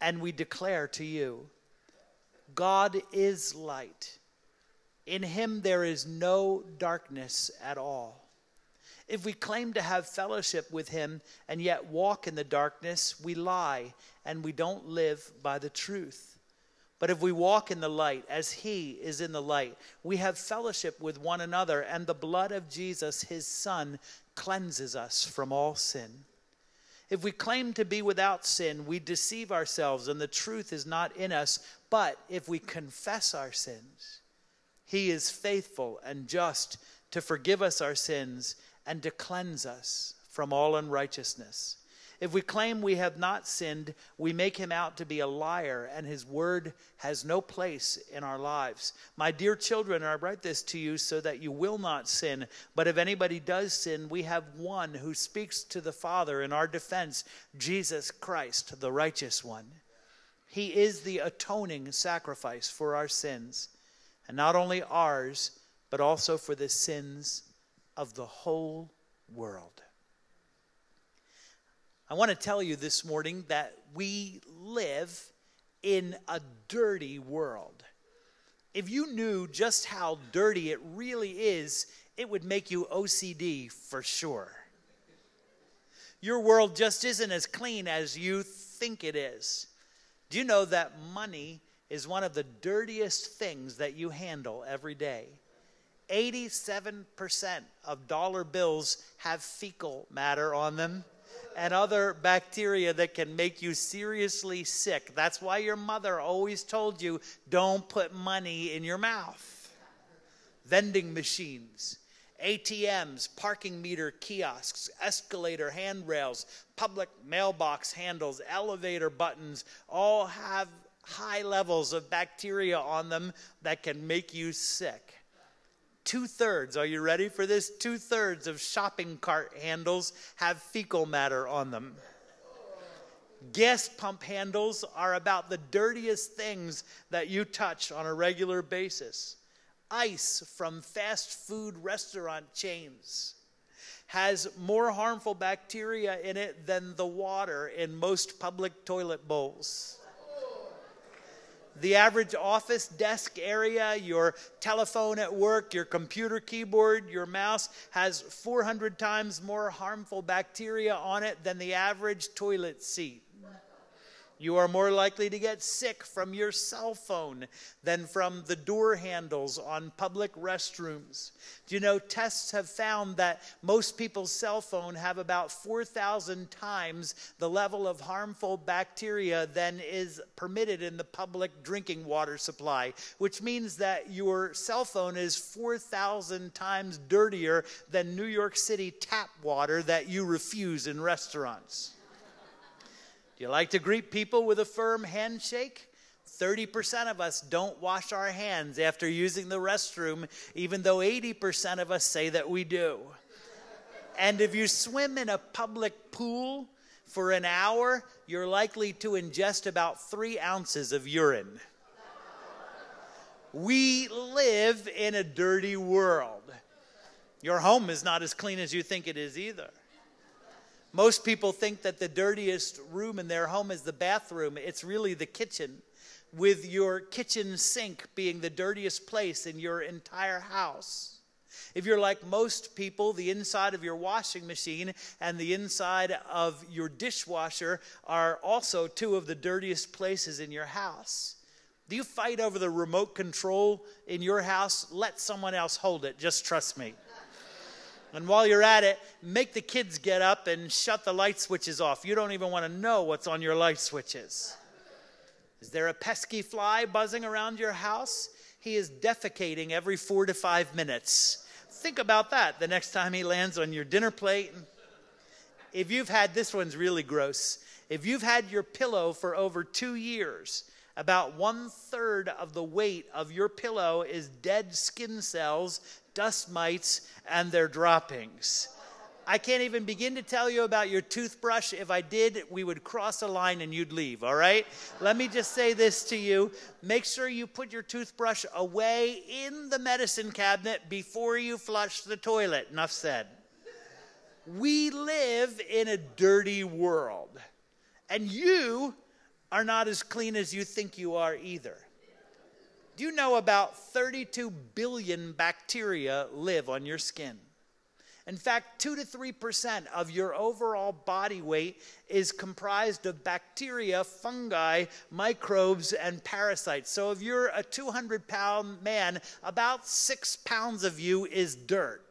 and we declare to you God is light. In him there is no darkness at all. If we claim to have fellowship with him and yet walk in the darkness, we lie and we don't live by the truth. But if we walk in the light as he is in the light, we have fellowship with one another, and the blood of Jesus, his son, cleanses us from all sin. If we claim to be without sin, we deceive ourselves and the truth is not in us. But if we confess our sins, He is faithful and just to forgive us our sins and to cleanse us from all unrighteousness. If we claim we have not sinned, we make him out to be a liar, and his word has no place in our lives. My dear children, I write this to you so that you will not sin. But if anybody does sin, we have one who speaks to the Father in our defense Jesus Christ, the righteous one. He is the atoning sacrifice for our sins, and not only ours, but also for the sins of the whole world. I want to tell you this morning that we live in a dirty world. If you knew just how dirty it really is, it would make you OCD for sure. Your world just isn't as clean as you think it is. Do you know that money is one of the dirtiest things that you handle every day? 87% of dollar bills have fecal matter on them and other bacteria that can make you seriously sick. That's why your mother always told you don't put money in your mouth. Vending machines, ATMs, parking meter kiosks, escalator handrails, public mailbox handles, elevator buttons all have high levels of bacteria on them that can make you sick. Two thirds, are you ready for this? Two thirds of shopping cart handles have fecal matter on them. Gas pump handles are about the dirtiest things that you touch on a regular basis. Ice from fast food restaurant chains has more harmful bacteria in it than the water in most public toilet bowls the average office desk area, your telephone at work, your computer keyboard, your mouse has 400 times more harmful bacteria on it than the average toilet seat. You are more likely to get sick from your cell phone than from the door handles on public restrooms. Do you know tests have found that most people's cell phone have about 4,000 times the level of harmful bacteria than is permitted in the public drinking water supply, which means that your cell phone is 4,000 times dirtier than New York City tap water that you refuse in restaurants. Do you like to greet people with a firm handshake? 30% of us don't wash our hands after using the restroom, even though 80% of us say that we do. And if you swim in a public pool for an hour, you're likely to ingest about three ounces of urine. We live in a dirty world. Your home is not as clean as you think it is either. Most people think that the dirtiest room in their home is the bathroom. It's really the kitchen, with your kitchen sink being the dirtiest place in your entire house. If you're like most people, the inside of your washing machine and the inside of your dishwasher are also two of the dirtiest places in your house. Do you fight over the remote control in your house? Let someone else hold it. Just trust me. And while you're at it, make the kids get up and shut the light switches off. You don't even want to know what's on your light switches. Is there a pesky fly buzzing around your house? He is defecating every four to five minutes. Think about that the next time he lands on your dinner plate. If you've had this one's really gross. If you've had your pillow for over two years, about one third of the weight of your pillow is dead skin cells dust mites, and their droppings. I can't even begin to tell you about your toothbrush. If I did, we would cross a line and you'd leave, all right? Let me just say this to you. Make sure you put your toothbrush away in the medicine cabinet before you flush the toilet. Enough said. We live in a dirty world, and you are not as clean as you think you are either. Do you know about 32 billion bacteria live on your skin? In fact, 2 to 3% of your overall body weight is comprised of bacteria, fungi, microbes, and parasites. So if you're a 200 pound man, about six pounds of you is dirt.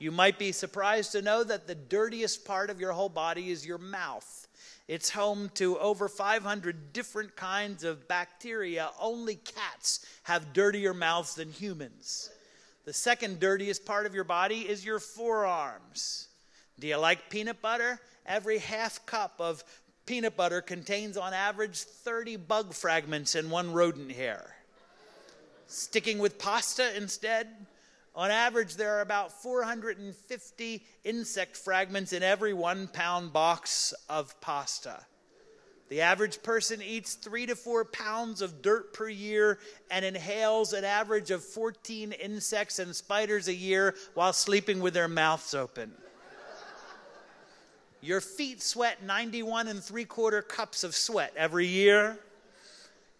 You might be surprised to know that the dirtiest part of your whole body is your mouth. It's home to over 500 different kinds of bacteria. Only cats have dirtier mouths than humans. The second dirtiest part of your body is your forearms. Do you like peanut butter? Every half cup of peanut butter contains, on average, 30 bug fragments and one rodent hair. Sticking with pasta instead, on average, there are about 450 insect fragments in every one pound box of pasta. The average person eats three to four pounds of dirt per year and inhales an average of 14 insects and spiders a year while sleeping with their mouths open. Your feet sweat 91 and three quarter cups of sweat every year.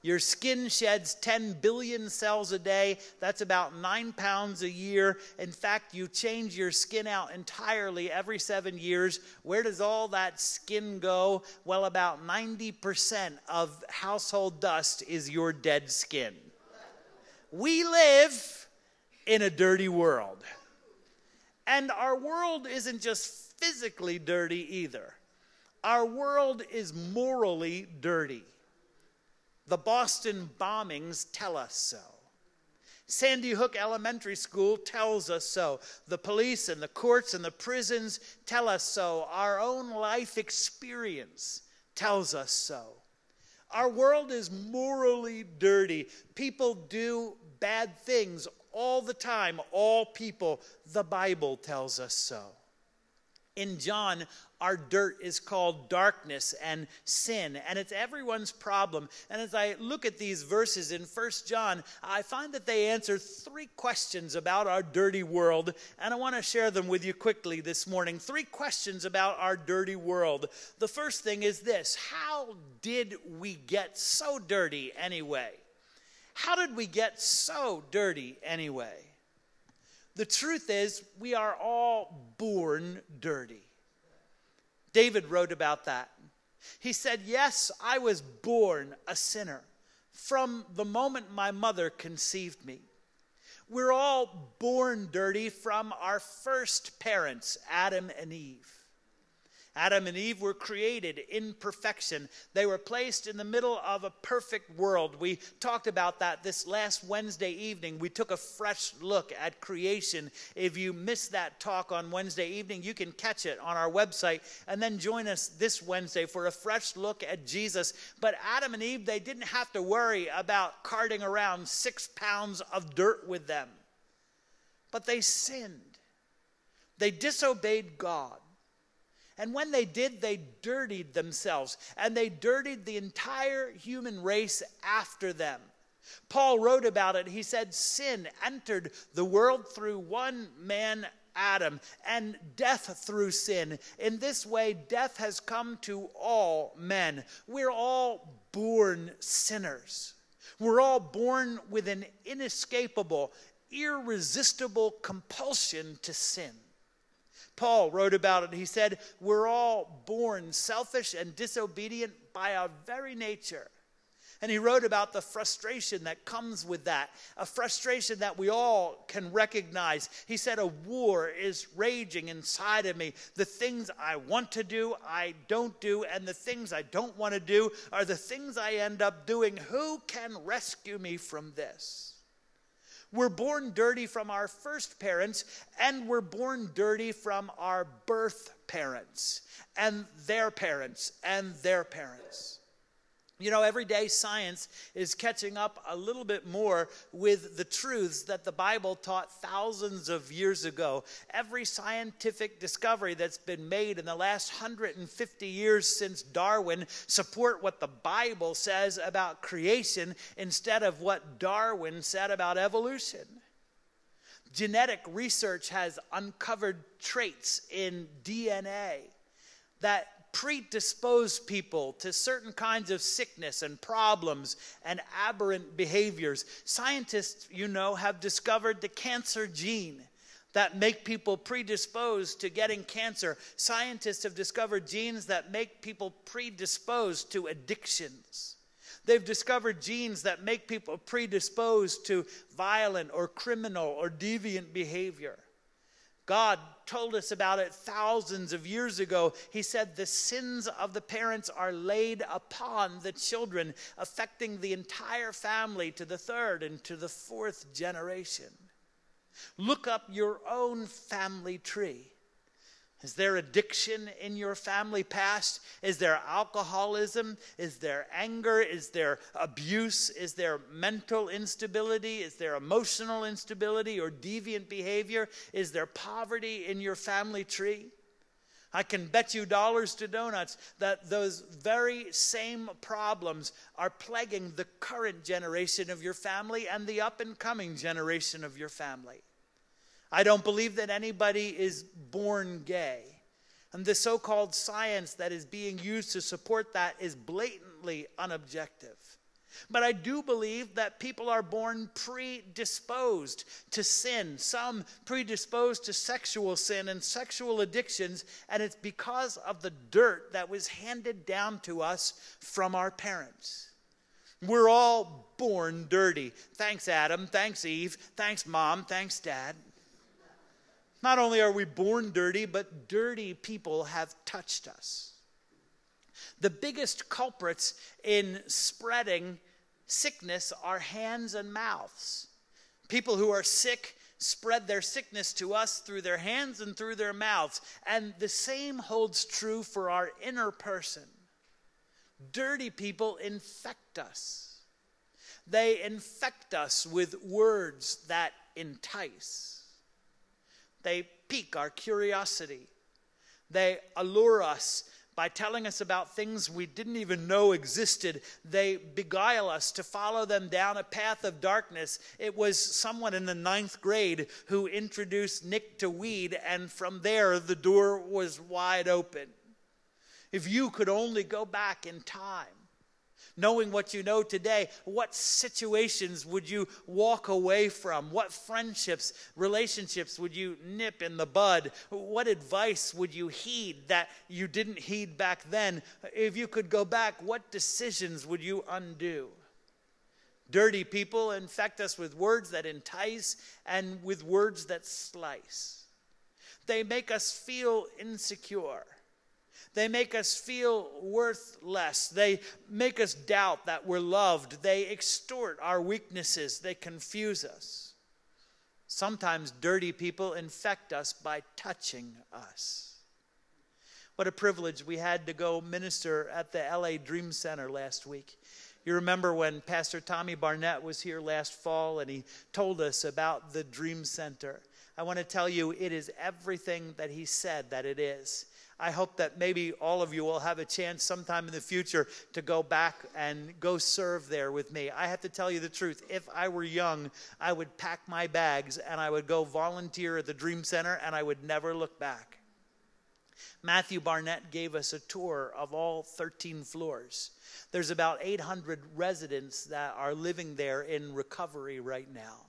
Your skin sheds 10 billion cells a day. That's about nine pounds a year. In fact, you change your skin out entirely every seven years. Where does all that skin go? Well, about 90% of household dust is your dead skin. We live in a dirty world. And our world isn't just physically dirty either, our world is morally dirty. The Boston bombings tell us so. Sandy Hook Elementary School tells us so. The police and the courts and the prisons tell us so. Our own life experience tells us so. Our world is morally dirty. People do bad things all the time. All people. The Bible tells us so. In John, our dirt is called darkness and sin, and it's everyone's problem. And as I look at these verses in First John, I find that they answer three questions about our dirty world, and I want to share them with you quickly this morning. Three questions about our dirty world. The first thing is this How did we get so dirty anyway? How did we get so dirty anyway? The truth is, we are all born dirty. David wrote about that. He said, Yes, I was born a sinner from the moment my mother conceived me. We're all born dirty from our first parents, Adam and Eve. Adam and Eve were created in perfection. They were placed in the middle of a perfect world. We talked about that this last Wednesday evening. We took a fresh look at creation. If you missed that talk on Wednesday evening, you can catch it on our website and then join us this Wednesday for a fresh look at Jesus. But Adam and Eve, they didn't have to worry about carting around six pounds of dirt with them. But they sinned, they disobeyed God. And when they did, they dirtied themselves, and they dirtied the entire human race after them. Paul wrote about it. He said, Sin entered the world through one man, Adam, and death through sin. In this way, death has come to all men. We're all born sinners. We're all born with an inescapable, irresistible compulsion to sin. Paul wrote about it. He said, We're all born selfish and disobedient by our very nature. And he wrote about the frustration that comes with that, a frustration that we all can recognize. He said, A war is raging inside of me. The things I want to do, I don't do, and the things I don't want to do are the things I end up doing. Who can rescue me from this? We're born dirty from our first parents, and we're born dirty from our birth parents, and their parents, and their parents. You know, every day science is catching up a little bit more with the truths that the Bible taught thousands of years ago. Every scientific discovery that's been made in the last 150 years since Darwin support what the Bible says about creation instead of what Darwin said about evolution. Genetic research has uncovered traits in DNA that predispose people to certain kinds of sickness and problems and aberrant behaviors. Scientists, you know, have discovered the cancer gene that make people predisposed to getting cancer. Scientists have discovered genes that make people predisposed to addictions. They've discovered genes that make people predisposed to violent or criminal or deviant behavior. God told us about it thousands of years ago. He said, The sins of the parents are laid upon the children, affecting the entire family to the third and to the fourth generation. Look up your own family tree. Is there addiction in your family past? Is there alcoholism? Is there anger? Is there abuse? Is there mental instability? Is there emotional instability or deviant behavior? Is there poverty in your family tree? I can bet you dollars to donuts that those very same problems are plaguing the current generation of your family and the up and coming generation of your family. I don't believe that anybody is born gay. And the so called science that is being used to support that is blatantly unobjective. But I do believe that people are born predisposed to sin, some predisposed to sexual sin and sexual addictions, and it's because of the dirt that was handed down to us from our parents. We're all born dirty. Thanks, Adam. Thanks, Eve. Thanks, Mom. Thanks, Dad. Not only are we born dirty, but dirty people have touched us. The biggest culprits in spreading sickness are hands and mouths. People who are sick spread their sickness to us through their hands and through their mouths. And the same holds true for our inner person. Dirty people infect us, they infect us with words that entice. They pique our curiosity. They allure us by telling us about things we didn't even know existed. They beguile us to follow them down a path of darkness. It was someone in the ninth grade who introduced Nick to weed, and from there the door was wide open. If you could only go back in time knowing what you know today, what situations would you walk away from? What friendships, relationships would you nip in the bud? What advice would you heed that you didn't heed back then? If you could go back, what decisions would you undo? Dirty people infect us with words that entice and with words that slice. They make us feel insecure. They make us feel worthless. They make us doubt that we're loved. They extort our weaknesses. They confuse us. Sometimes dirty people infect us by touching us. What a privilege we had to go minister at the LA Dream Center last week. You remember when Pastor Tommy Barnett was here last fall and he told us about the Dream Center. I want to tell you, it is everything that he said that it is. I hope that maybe all of you will have a chance sometime in the future to go back and go serve there with me. I have to tell you the truth. If I were young, I would pack my bags and I would go volunteer at the Dream Center and I would never look back. Matthew Barnett gave us a tour of all 13 floors. There's about 800 residents that are living there in recovery right now.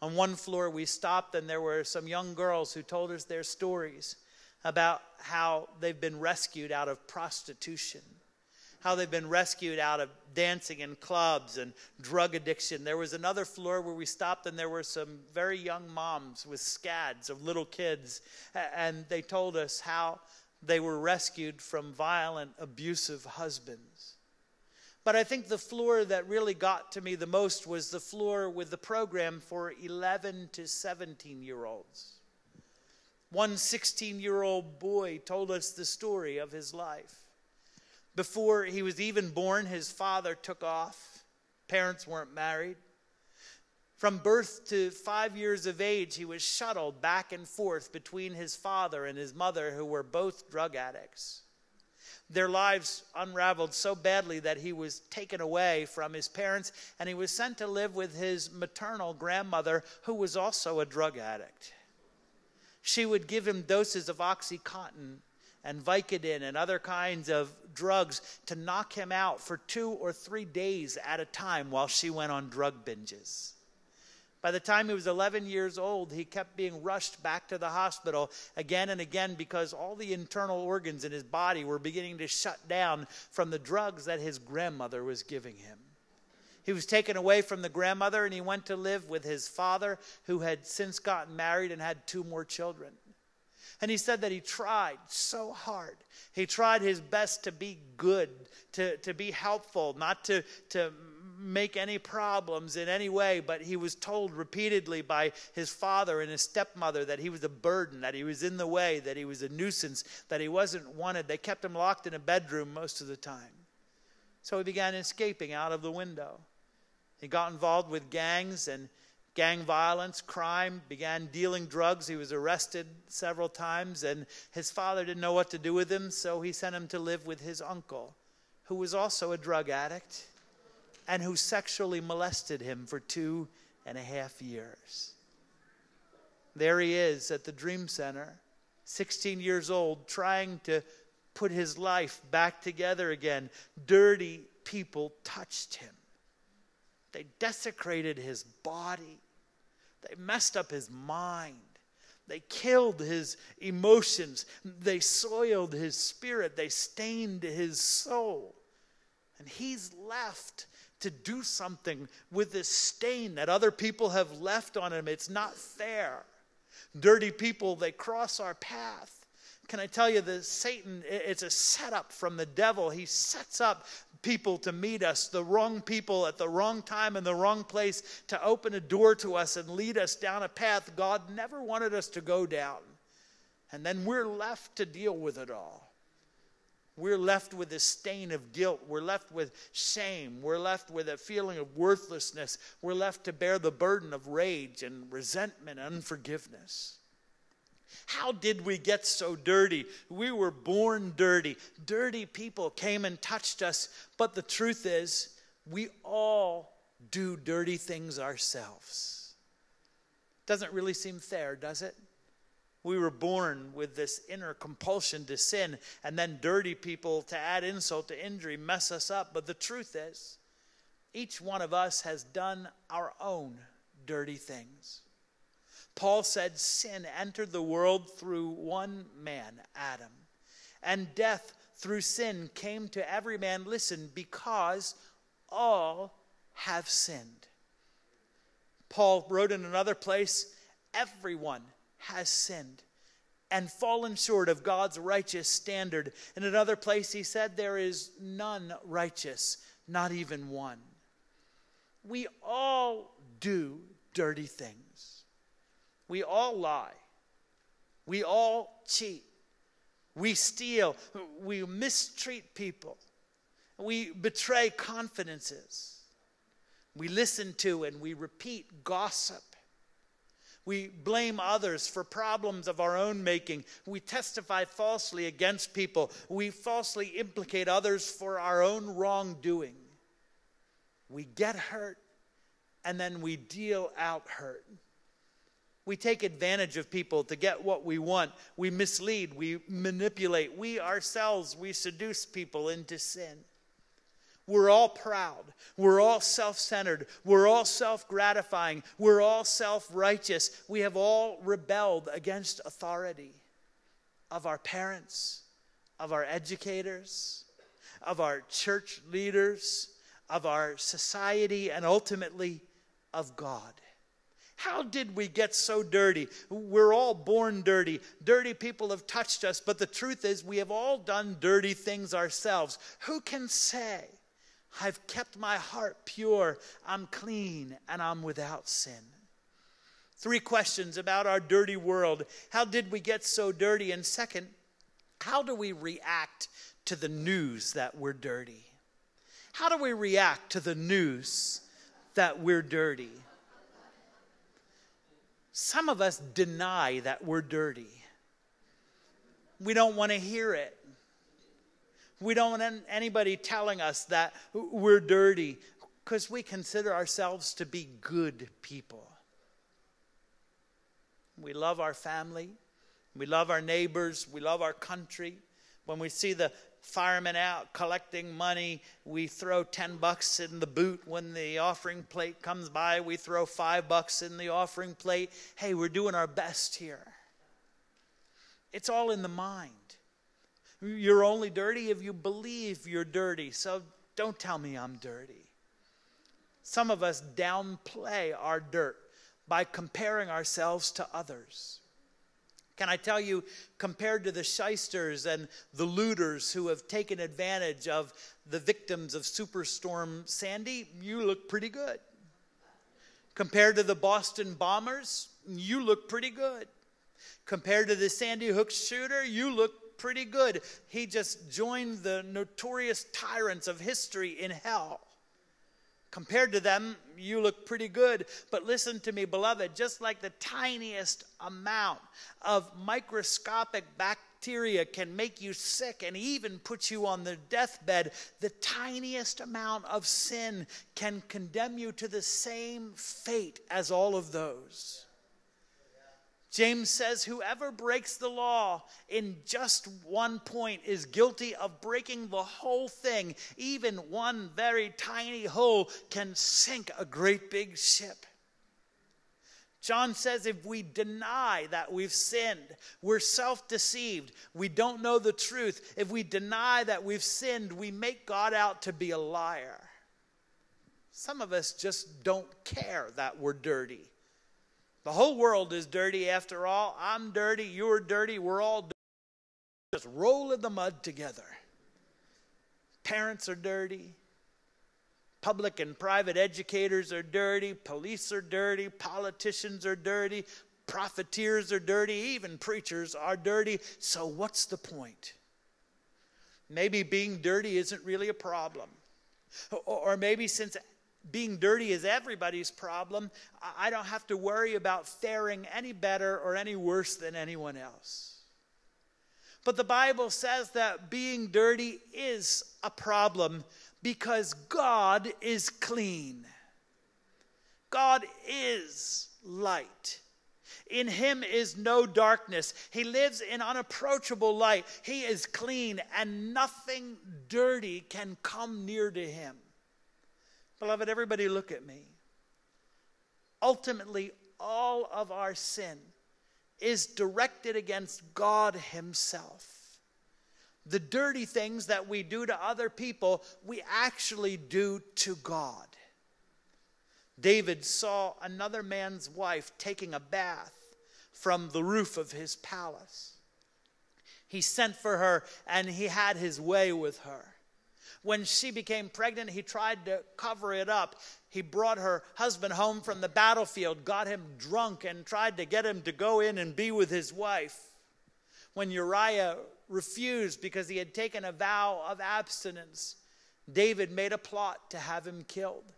On one floor, we stopped, and there were some young girls who told us their stories about how they've been rescued out of prostitution, how they've been rescued out of dancing in clubs and drug addiction. There was another floor where we stopped, and there were some very young moms with scads of little kids, and they told us how they were rescued from violent, abusive husbands. But I think the floor that really got to me the most was the floor with the program for 11 to 17 year olds. One 16 year old boy told us the story of his life. Before he was even born, his father took off. Parents weren't married. From birth to five years of age, he was shuttled back and forth between his father and his mother, who were both drug addicts. Their lives unraveled so badly that he was taken away from his parents and he was sent to live with his maternal grandmother, who was also a drug addict she would give him doses of Oxycontin and Vicodin and other kinds of drugs to knock him out for two or three days at a time while she went on drug binges. By the time he was 11 years old, he kept being rushed back to the hospital again and again because all the internal organs in his body were beginning to shut down from the drugs that his grandmother was giving him. He was taken away from the grandmother and he went to live with his father, who had since gotten married and had two more children. And he said that he tried so hard. He tried his best to be good, to, to be helpful, not to, to make any problems in any way, but he was told repeatedly by his father and his stepmother that he was a burden, that he was in the way, that he was a nuisance, that he wasn't wanted. They kept him locked in a bedroom most of the time. So he began escaping out of the window. He got involved with gangs and gang violence, crime, began dealing drugs. He was arrested several times, and his father didn't know what to do with him, so he sent him to live with his uncle, who was also a drug addict and who sexually molested him for two and a half years. There he is at the Dream Center, 16 years old, trying to put his life back together again. Dirty people touched him. They desecrated his body. They messed up his mind. They killed his emotions. They soiled his spirit. They stained his soul. And he's left to do something with this stain that other people have left on him. It's not fair. Dirty people, they cross our path. Can I tell you that Satan, it's a setup from the devil. He sets up people to meet us, the wrong people at the wrong time in the wrong place to open a door to us and lead us down a path God never wanted us to go down. And then we're left to deal with it all. We're left with a stain of guilt. We're left with shame. We're left with a feeling of worthlessness. We're left to bear the burden of rage and resentment and unforgiveness. How did we get so dirty? We were born dirty. Dirty people came and touched us. But the truth is, we all do dirty things ourselves. Doesn't really seem fair, does it? We were born with this inner compulsion to sin, and then dirty people, to add insult to injury, mess us up. But the truth is, each one of us has done our own dirty things. Paul said sin entered the world through one man, Adam, and death through sin came to every man, listen, because all have sinned. Paul wrote in another place, everyone has sinned and fallen short of God's righteous standard. In another place, he said, There is none righteous, not even one. We all do dirty things. We all lie. We all cheat. We steal. We mistreat people. We betray confidences. We listen to and we repeat gossip. We blame others for problems of our own making. We testify falsely against people. We falsely implicate others for our own wrongdoing. We get hurt and then we deal out hurt. We take advantage of people to get what we want. We mislead. We manipulate. We ourselves, we seduce people into sin. We're all proud. We're all self centered. We're all self gratifying. We're all self righteous. We have all rebelled against authority of our parents, of our educators, of our church leaders, of our society, and ultimately of God. How did we get so dirty? We're all born dirty. Dirty people have touched us, but the truth is, we have all done dirty things ourselves. Who can say? I've kept my heart pure. I'm clean and I'm without sin. Three questions about our dirty world. How did we get so dirty? And second, how do we react to the news that we're dirty? How do we react to the news that we're dirty? Some of us deny that we're dirty. We don't want to hear it. We don't want anybody telling us that we're dirty because we consider ourselves to be good people. We love our family, we love our neighbors, we love our country, When we see the firemen out collecting money, we throw 10 bucks in the boot. When the offering plate comes by, we throw 5 bucks in the offering plate. Hey, we're doing our best here. It's all in the mind. You're only dirty if you believe you're dirty. So don't tell me I'm dirty. Some of us downplay our dirt by comparing ourselves to others. Can I tell you, compared to the shysters and the looters who have taken advantage of the victims of Superstorm Sandy, you look pretty good. Compared to the Boston bombers, you look pretty good. Compared to the Sandy Hook shooter, you look pretty good. He just joined the notorious tyrants of history in hell. Compared to them, you look pretty good. But listen to me, beloved, just like the tiniest amount of microscopic bacteria can make you sick and even put you on the deathbed, the tiniest amount of sin can condemn you to the same fate as all of those. James says, Whoever breaks the law in just one point is guilty of breaking the whole thing. Even one very tiny hole can sink a great big ship. John says if we deny that we've sinned, we're self deceived, we don't know the truth. If we deny that we've sinned, we make God out to be a liar. Some of us just don't care that we're dirty. The whole world is dirty after all. I'm dirty, you're dirty, we're all dirty. Just roll in the mud together. Parents are dirty. Public and private educators are dirty. Police are dirty. Politicians are dirty. Profiteers are dirty. Even preachers are dirty. So, what's the point? Maybe being dirty isn't really a problem. Or maybe since being dirty is everybody's problem. I don't have to worry about faring any better or any worse than anyone else. But the Bible says that being dirty is a problem because God is clean. God is light. In him is no darkness. He lives in unapproachable light. He is clean, and nothing dirty can come near to him. Beloved, everybody look at me. Ultimately, all of our sin is directed against God Himself. The dirty things that we do to other people, we actually do to God. David saw another man's wife taking a bath from the roof of his palace. He sent for her and he had his way with her. When she became pregnant, he tried to cover it up. He brought her husband home from the battlefield, got him drunk, and tried to get him to go in and be with his wife. When Uriah refused because he had taken a vow of abstinence, David made a plot to have him killed.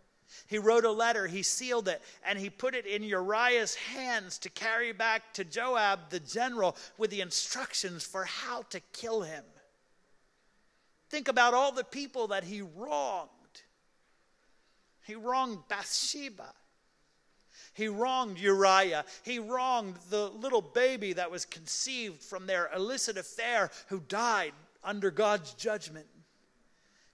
He wrote a letter, he sealed it, and he put it in Uriah's hands to carry back to Joab, the general, with the instructions for how to kill him. Think about all the people that he wronged. He wronged Bathsheba. He wronged Uriah. He wronged the little baby that was conceived from their illicit affair who died under God's judgment.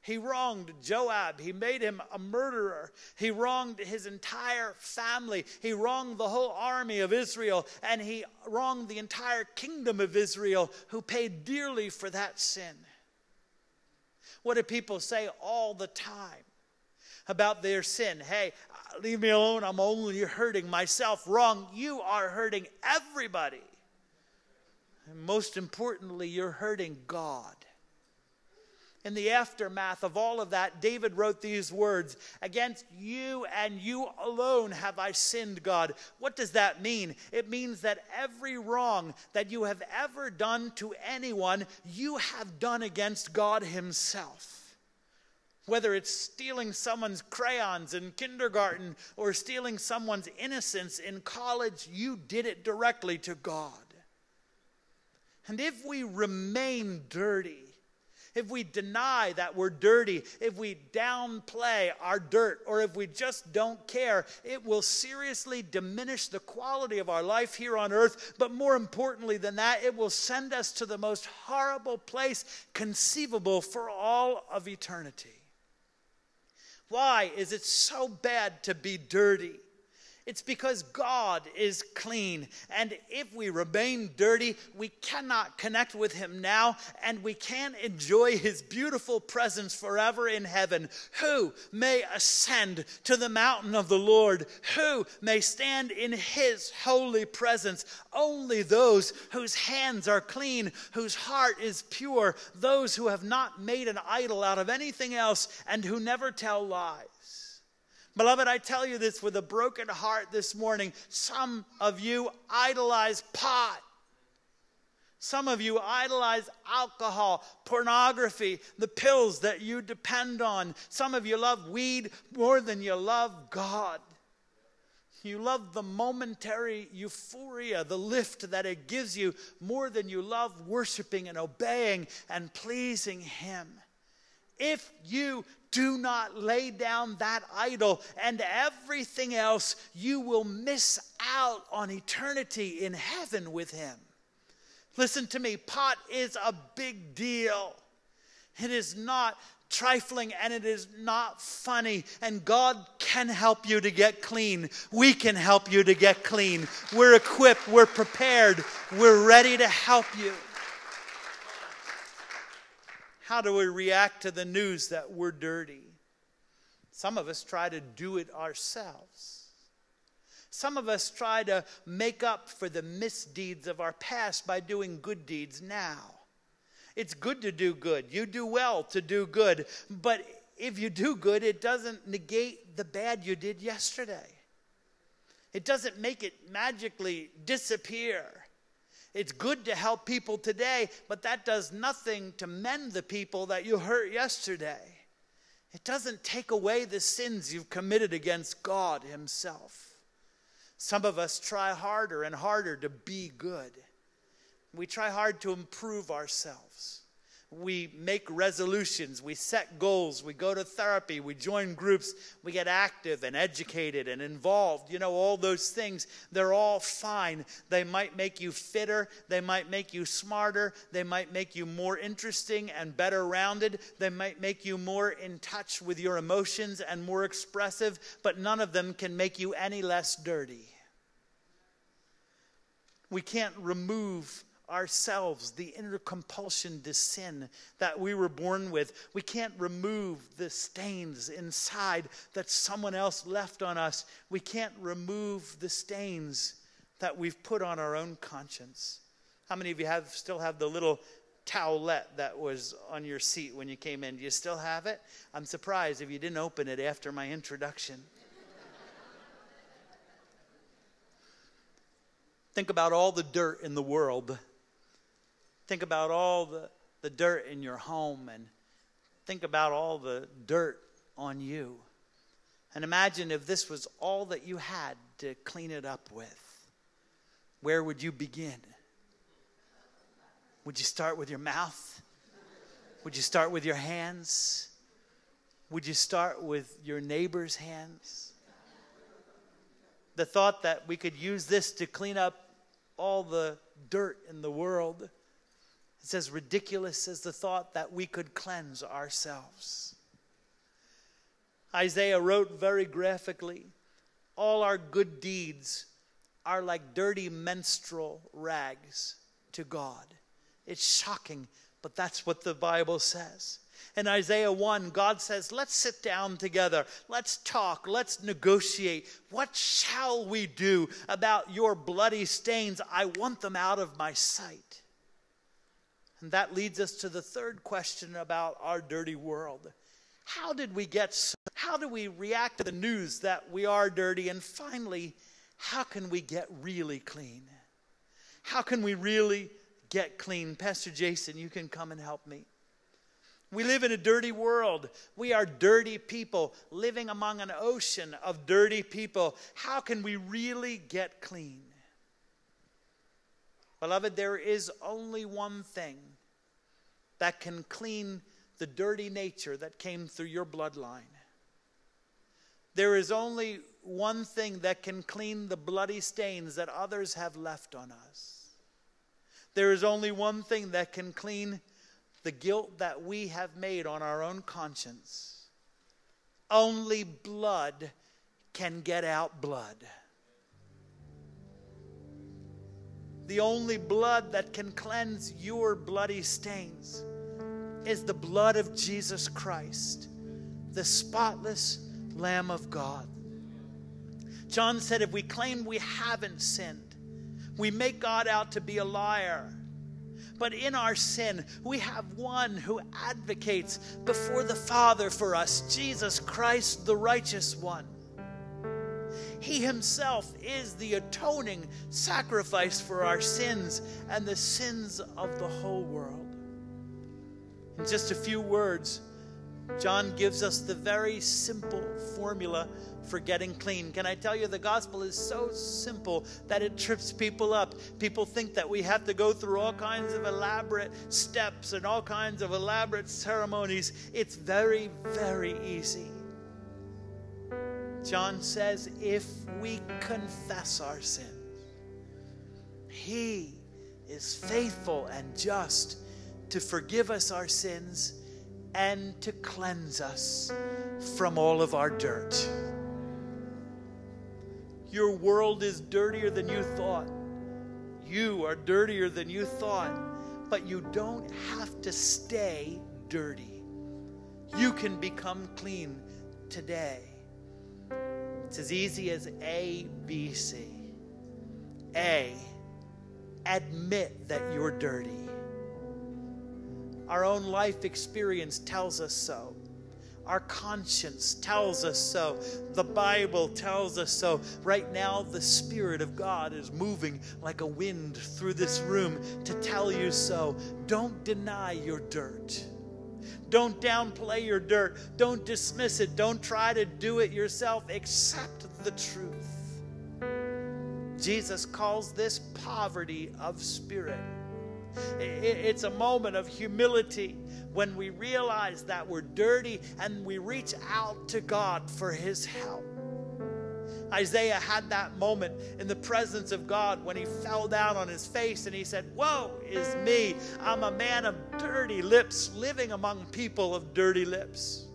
He wronged Joab. He made him a murderer. He wronged his entire family. He wronged the whole army of Israel. And he wronged the entire kingdom of Israel, who paid dearly for that sin. What do people say all the time about their sin? Hey, leave me alone. I'm only hurting myself. Wrong. You are hurting everybody. And most importantly, you're hurting God in the aftermath of all of that, David wrote these words Against you and you alone have I sinned, God. What does that mean? It means that every wrong that you have ever done to anyone, you have done against God Himself. Whether it's stealing someone's crayons in kindergarten or stealing someone's innocence in college, you did it directly to God. And if we remain dirty, if we deny that we're dirty, if we downplay our dirt, or if we just don't care, it will seriously diminish the quality of our life here on earth. But more importantly than that, it will send us to the most horrible place conceivable for all of eternity. Why is it so bad to be dirty? It's because God is clean. And if we remain dirty, we cannot connect with Him now and we can't enjoy His beautiful presence forever in heaven. Who may ascend to the mountain of the Lord? Who may stand in His holy presence? Only those whose hands are clean, whose heart is pure, those who have not made an idol out of anything else, and who never tell lies. Beloved, I tell you this with a broken heart this morning. Some of you idolize pot. Some of you idolize alcohol, pornography, the pills that you depend on. Some of you love weed more than you love God. You love the momentary euphoria, the lift that it gives you more than you love worshiping and obeying and pleasing Him. If you do not lay down that idol and everything else, you will miss out on eternity in heaven with Him. Listen to me, pot is a big deal. It is not trifling and it is not funny. And God can help you to get clean. We can help you to get clean. We're equipped, we're prepared, we're ready to help you. How do we react to the news that we're dirty? Some of us try to do it ourselves. Some of us try to make up for the misdeeds of our past by doing good deeds now. It's good to do good. You do well to do good. But if you do good, it doesn't negate the bad you did yesterday. It doesn't make it magically disappear. It's good to help people today, but that does nothing to mend the people that you hurt yesterday. It doesn't take away the sins you've committed against God Himself. Some of us try harder and harder to be good. We try hard to improve ourselves we make resolutions, we set goals, we go to therapy, we join groups, we get active and educated and involved. You know, all those things, they're all fine. They might make you fitter, they might make you smarter, they might make you more interesting and better rounded, they might make you more in touch with your emotions and more expressive, but none of them can make you any less dirty. We can't remove ourselves the inner compulsion to sin that we were born with. We can't remove the stains inside that someone else left on us. We can't remove the stains that we've put on our own conscience. How many of you have still have the little towelette that was on your seat when you came in? Do you still have it? I'm surprised if you didn't open it after my introduction. Think about all the dirt in the world Think about all the, the dirt in your home and think about all the dirt on you. And imagine if this was all that you had to clean it up with. Where would you begin? Would you start with your mouth? Would you start with your hands? Would you start with your neighbor's hands? The thought that we could use this to clean up all the dirt in the world it's as ridiculous as the thought that we could cleanse ourselves. Isaiah wrote very graphically all our good deeds are like dirty menstrual rags to God. It's shocking, but that's what the Bible says. In Isaiah 1, God says, Let's sit down together. Let's talk. Let's negotiate. What shall we do about your bloody stains? I want them out of my sight. And that leads us to the third question about our dirty world. How did we get how do we react to the news that we are dirty? And finally, how can we get really clean? How can we really get clean? Pastor Jason, you can come and help me. We live in a dirty world. We are dirty people living among an ocean of dirty people. How can we really get clean? Beloved, there is only one thing that can clean the dirty nature that came through your bloodline. There is only one thing that can clean the bloody stains that others have left on us. There is only one thing that can clean the guilt that we have made on our own conscience. Only blood can get out blood. The only blood that can cleanse your bloody stains is the blood of Jesus Christ, the spotless Lamb of God. John said, if we claim we haven't sinned, we make God out to be a liar. But in our sin, we have one who advocates before the Father for us, Jesus Christ, the righteous one. He himself is the atoning sacrifice for our sins and the sins of the whole world. In just a few words, John gives us the very simple formula for getting clean. Can I tell you, the gospel is so simple that it trips people up. People think that we have to go through all kinds of elaborate steps and all kinds of elaborate ceremonies. It's very, very easy. John says, if we confess our sins, He is faithful and just to forgive us our sins and to cleanse us from all of our dirt. Your world is dirtier than you thought. You are dirtier than you thought, but you don't have to stay dirty. You can become clean today. It's as easy as A, B, C. A, admit that you're dirty. Our own life experience tells us so. Our conscience tells us so. The Bible tells us so. Right now, the Spirit of God is moving like a wind through this room to tell you so. Don't deny your dirt. Don't downplay your dirt. Don't dismiss it. Don't try to do it yourself. Accept the truth. Jesus calls this poverty of spirit. It's a moment of humility when we realize that we're dirty and we reach out to God for His help. Isaiah had that moment in the presence of God when he fell down on his face and he said, Woe is me. I'm a man of dirty lips, living among people of dirty lips.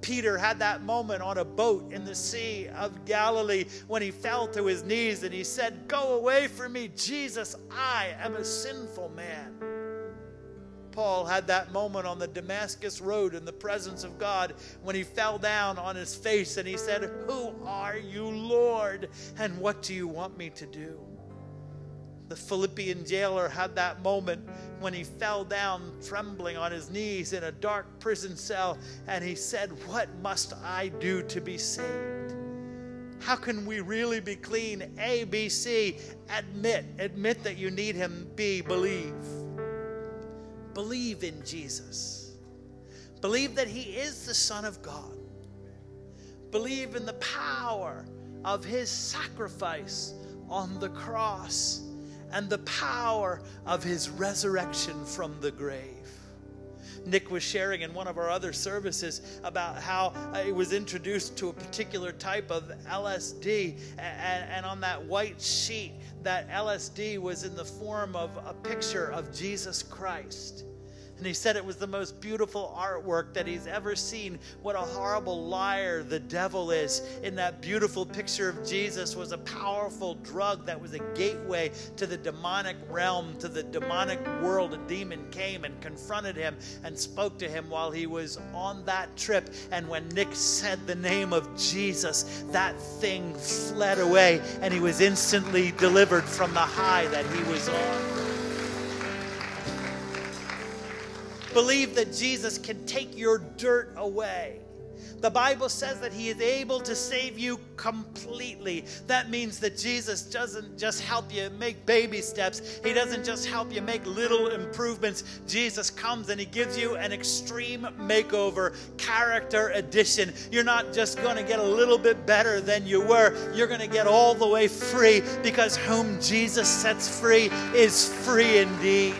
Peter had that moment on a boat in the Sea of Galilee when he fell to his knees and he said, Go away from me, Jesus, I am a sinful man. Paul had that moment on the Damascus Road in the presence of God when he fell down on his face and he said, Who are you, Lord? And what do you want me to do? The Philippian jailer had that moment when he fell down trembling on his knees in a dark prison cell and he said, What must I do to be saved? How can we really be clean? A, B, C. Admit. Admit that you need him. B, believe. Believe in Jesus. Believe that He is the Son of God. Believe in the power of His sacrifice on the cross and the power of His resurrection from the grave. Nick was sharing in one of our other services about how uh, he was introduced to a particular type of LSD. And, and, on that white sheet, that LSD was in the form of a picture of Jesus Christ. And he said it was the most beautiful artwork that he's ever seen. What a horrible liar the devil is. In that beautiful picture of Jesus was a powerful drug that was a gateway to the demonic realm, to the demonic world. A demon came and confronted him and spoke to him while he was on that trip. And when Nick said the name of Jesus, that thing fled away and he was instantly delivered from the high that he was on. Believe that Jesus can take your dirt away. The Bible says that He is able to save you completely. That means that Jesus doesn't just help you make baby steps, He doesn't just help you make little improvements. Jesus comes and He gives you an extreme makeover, character addition. You're not just going to get a little bit better than you were, you're going to get all the way free because whom Jesus sets free is free indeed.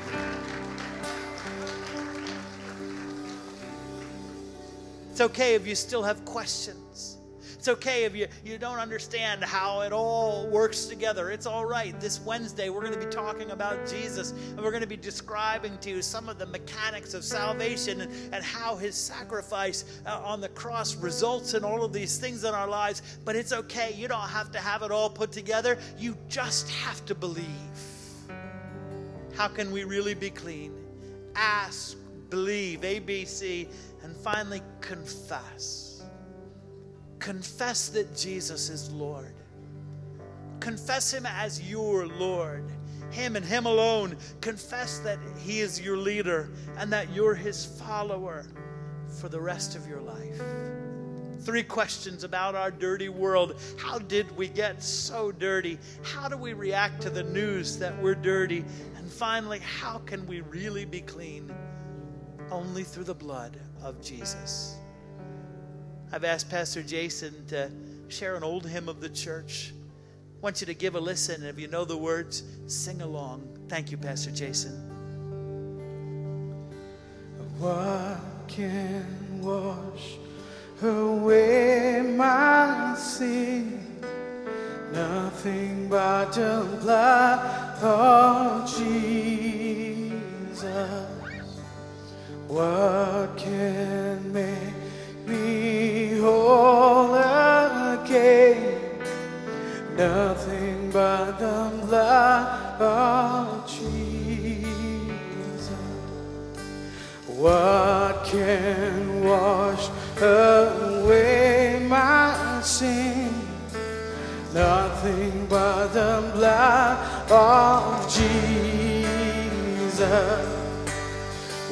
It's okay if you still have questions. It's okay if you, you don't understand how it all works together. It's all right. This Wednesday, we're going to be talking about Jesus, and we're going to be describing to you some of the mechanics of salvation and, and how his sacrifice uh, on the cross results in all of these things in our lives. But it's okay. You don't have to have it all put together, you just have to believe. How can we really be clean? Ask, believe, ABC, and finally confess. Confess that Jesus is Lord. Confess Him as your Lord, Him and Him alone. Confess that He is your leader and that you're His follower for the rest of your life. Three questions about our dirty world. How did we get so dirty? How do we react to the news that we're dirty? And finally, how can we really be clean? Only through the blood of Jesus. I've asked Pastor Jason to share an old hymn of the church. I want you to give a listen, and if you know the words, sing along. Thank you, Pastor Jason. What can wash away my sin? Nothing but the blood of Jesus. What can make me whole again. Nothing but the blood of Jesus. What can wash away my sin? Nothing but the blood of Jesus.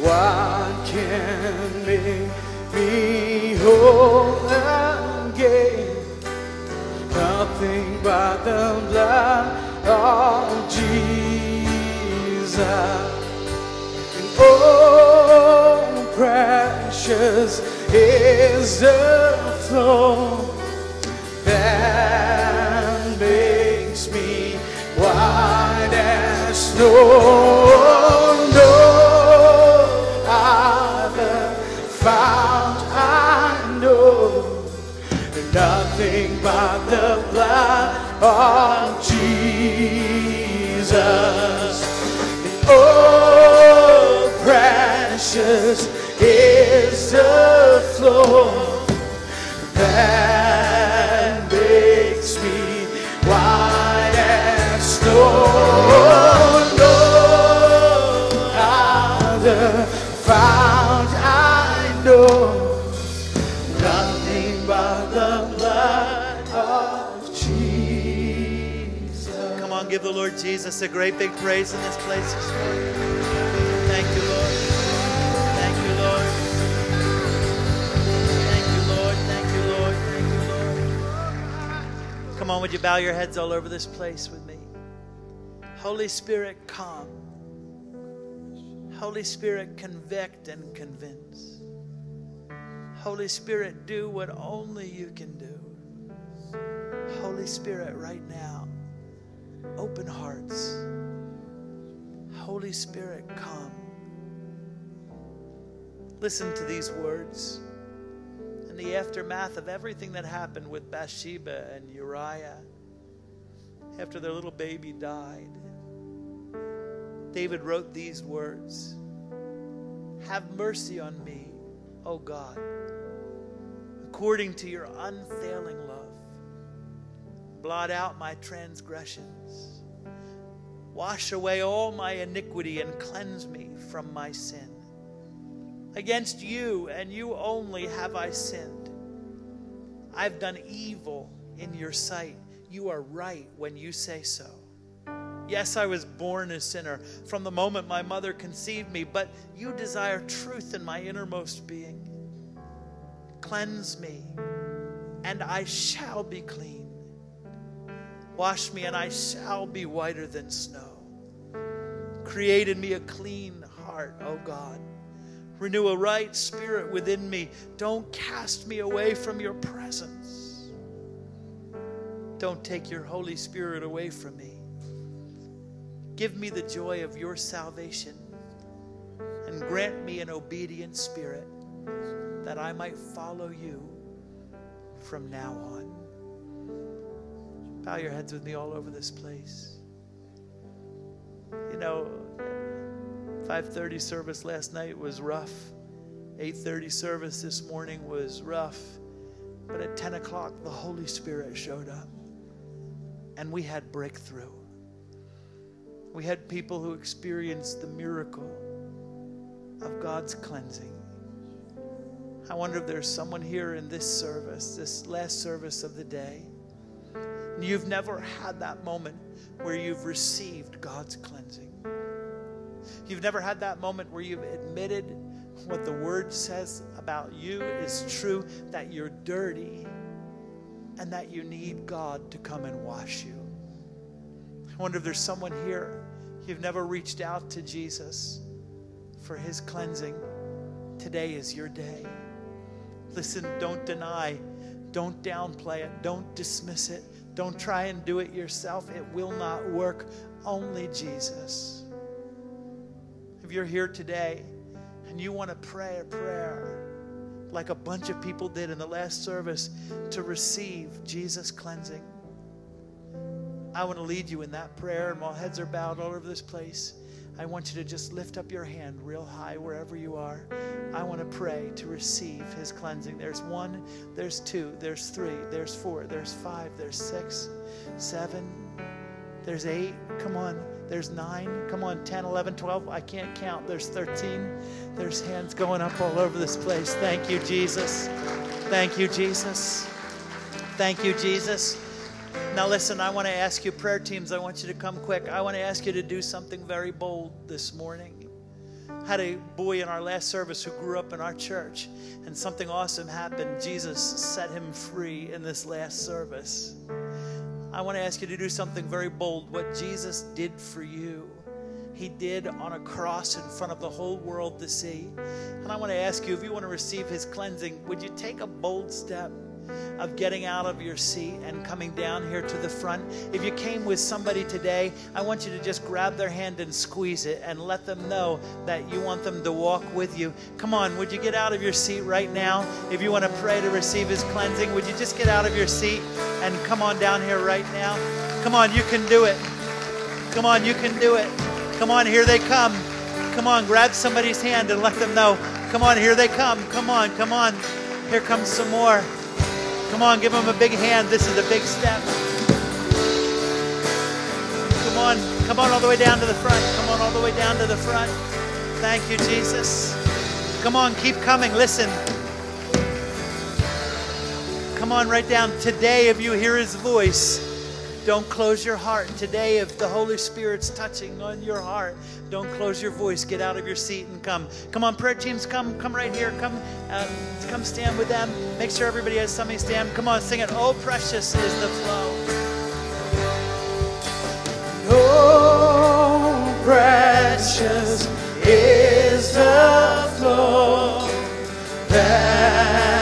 What can make me whole again. Nothing but the blood of Jesus. And oh, precious is the flow that makes me white as snow. Blood Jesus a great big praise in this place this morning. Thank you, Lord. Thank you, Lord. Thank you, Lord. Thank you, Lord. Thank you, Lord. Come on, would you bow your heads all over this place with me? Holy Spirit, come. Holy Spirit, convict and convince. Holy Spirit, do what only you can do. Holy Spirit, right now open hearts. Holy Spirit, come. Listen to these words. In the aftermath of everything that happened with Bathsheba and Uriah, after their little baby died, David wrote these words Have mercy on me, O God, according to your unfailing Blot out my transgressions. Wash away all my iniquity and cleanse me from my sin. Against you and you only have I sinned. I've done evil in your sight. You are right when you say so. Yes, I was born a sinner from the moment my mother conceived me, but you desire truth in my innermost being. Cleanse me, and I shall be clean. Wash me, and I shall be whiter than snow. Create in me a clean heart, O God. Renew a right spirit within me. Don't cast me away from your presence. Don't take your Holy Spirit away from me. Give me the joy of your salvation and grant me an obedient spirit that I might follow you from now on. Bow your heads with me all over this place. You know, 5:30 service last night was rough. 8:30 service this morning was rough. But at 10 o'clock, the Holy Spirit showed up, and we had breakthrough. We had people who experienced the miracle of God's cleansing. I wonder if there's someone here in this service, this last service of the day, you've never had that moment where you've received God's cleansing. You've never had that moment where you've admitted what the Word says about you is true, that you're dirty, and that you need God to come and wash you. I wonder if there's someone here, you've never reached out to Jesus for His cleansing. Today is your day. Listen, don't deny, don't downplay it, don't dismiss it, don't try and do it yourself. It will not work. Only Jesus. If you're here today and you want to pray a prayer like a bunch of people did in the last service to receive Jesus' cleansing, I want to lead you in that prayer. And while heads are bowed all over this place, I want you to just lift up your hand real high wherever you are. I want to pray to receive his cleansing. There's one, there's two, there's three, there's four, there's five, there's six, seven, there's eight. Come on. There's nine. Come on, 10, 11, 12. I can't count. There's 13. There's hands going up all over this place. Thank you, Jesus. Thank you, Jesus. Thank you, Jesus. Now, listen, I want to ask you, prayer teams, I want you to come quick. I want to ask you to do something very bold this morning. I had a boy in our last service who grew up in our church, and something awesome happened. Jesus set him free in this last service. I want to ask you to do something very bold. What Jesus did for you, He did on a cross in front of the whole world to see. And I want to ask you if you want to receive His cleansing, would you take a bold step? Of getting out of your seat and coming down here to the front. If you came with somebody today, I want you to just grab their hand and squeeze it and let them know that you want them to walk with you. Come on, would you get out of your seat right now? If you want to pray to receive His cleansing, would you just get out of your seat and come on down here right now? Come on, you can do it. Come on, you can do it. Come on, here they come. Come on, grab somebody's hand and let them know. Come on, here they come. Come on, come on. Here comes some more. Come on, give them a big hand. This is a big step. Come on, come on all the way down to the front. Come on all the way down to the front. Thank you, Jesus. Come on, keep coming. Listen. Come on, right down. Today, if you hear his voice, don't close your heart. Today, if the Holy Spirit's touching on your heart, don't close your voice. Get out of your seat and come. Come on, prayer teams, come, come right here. Come, uh, come stand with them. Make sure everybody has something to stand. Come on, sing it. Oh, precious is the flow. Oh, precious is the flow that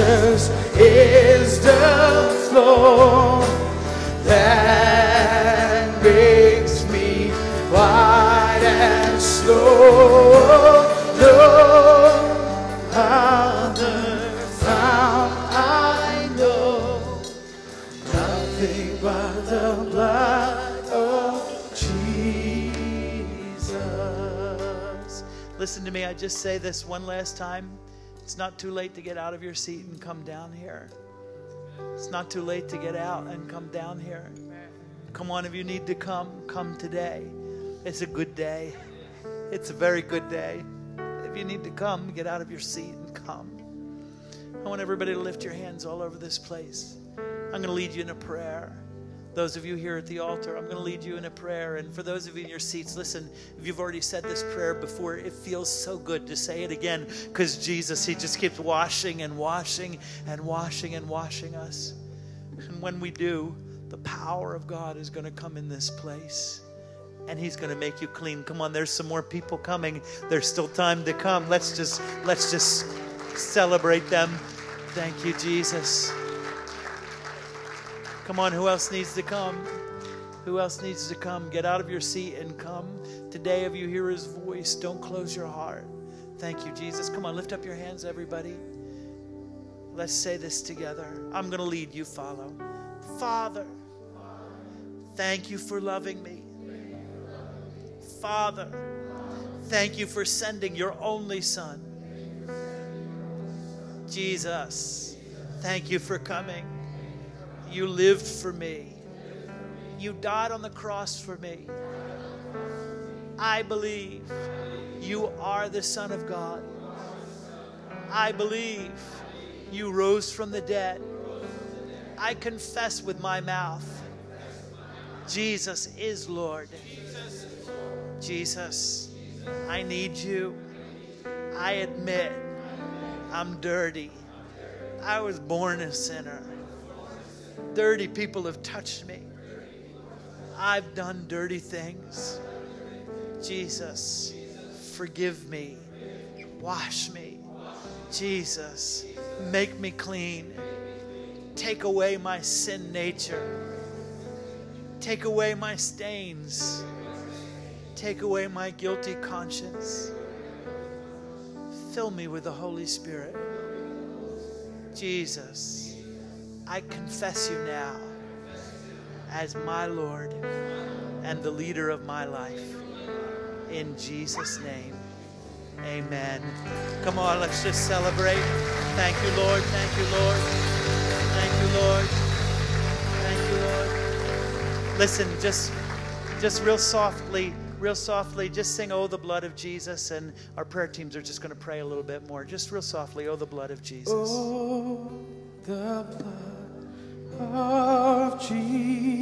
precious is the flow that makes me wide and slow. No other found I know, nothing but the blood of Jesus. Listen to me. I just say this one last time. It's not too late to get out of your seat and come down here. It's not too late to get out and come down here. Come on, if you need to come, come today. It's a good day. It's a very good day. If you need to come, get out of your seat and come. I want everybody to lift your hands all over this place. I'm going to lead you in a prayer. Those of you here at the altar, I'm going to lead you in a prayer. And for those of you in your seats, listen, if you've already said this prayer before, it feels so good to say it again because Jesus, He just keeps washing and washing and washing and washing us. And when we do, the power of God is going to come in this place. and he's going to make you clean. Come on, there's some more people coming. There's still time to come. Let's just let's just celebrate them. Thank you, Jesus. Come on, who else needs to come? Who else needs to come? Get out of your seat and come. Today, if you hear his voice, don't close your heart. Thank you, Jesus. Come on, lift up your hands, everybody. Let's say this together. I'm going to lead you, follow. Father, thank you for loving me. Father, thank you for sending your only Son. Jesus, thank you for coming. You lived for me. You died on the cross for me. I believe you are the Son of God. I believe you rose from the dead. I confess with my mouth Jesus is Lord. Jesus, I need you. I admit I'm dirty. I was born a sinner. Dirty people have touched me. I've done dirty things. Jesus, forgive me. Wash me. Jesus, make me clean. Take away my sin nature. Take away my stains. Take away my guilty conscience. Fill me with the Holy Spirit. Jesus, I confess you now as my Lord and the leader of my life. In Jesus' name, amen. Come on, let's just celebrate. Thank you, Lord. Thank you, Lord. Thank you, Lord. Thank you, Lord. Listen, just just real softly, real softly, just sing Oh the blood of Jesus and our prayer teams are just going to pray a little bit more. Just real softly, Oh the blood of Jesus. Oh, the blood of Jesus.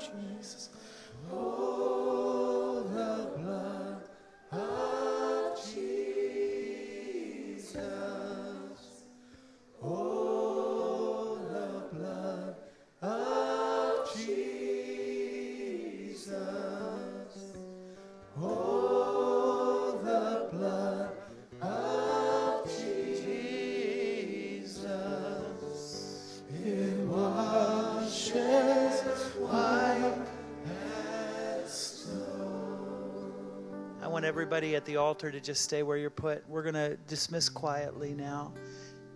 Jesus. At the altar to just stay where you're put. We're going to dismiss quietly now.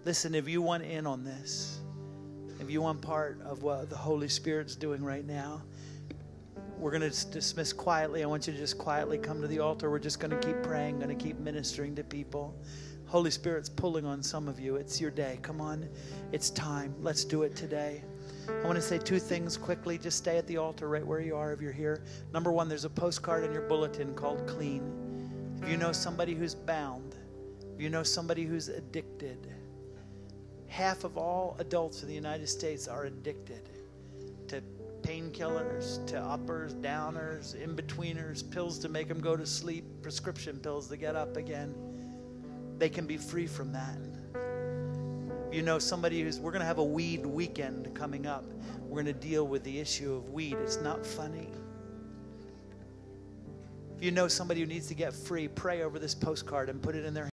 Listen, if you want in on this, if you want part of what the Holy Spirit's doing right now, we're going to dismiss quietly. I want you to just quietly come to the altar. We're just going to keep praying, going to keep ministering to people. Holy Spirit's pulling on some of you. It's your day. Come on. It's time. Let's do it today. I want to say two things quickly. Just stay at the altar right where you are if you're here. Number one, there's a postcard in your bulletin called Clean. If you know somebody who's bound, if you know somebody who's addicted, half of all adults in the United States are addicted to painkillers, to uppers, downers, in betweeners, pills to make them go to sleep, prescription pills to get up again. They can be free from that. You know, somebody who's, we're going to have a weed weekend coming up. We're going to deal with the issue of weed. It's not funny. You know somebody who needs to get free, pray over this postcard and put it in their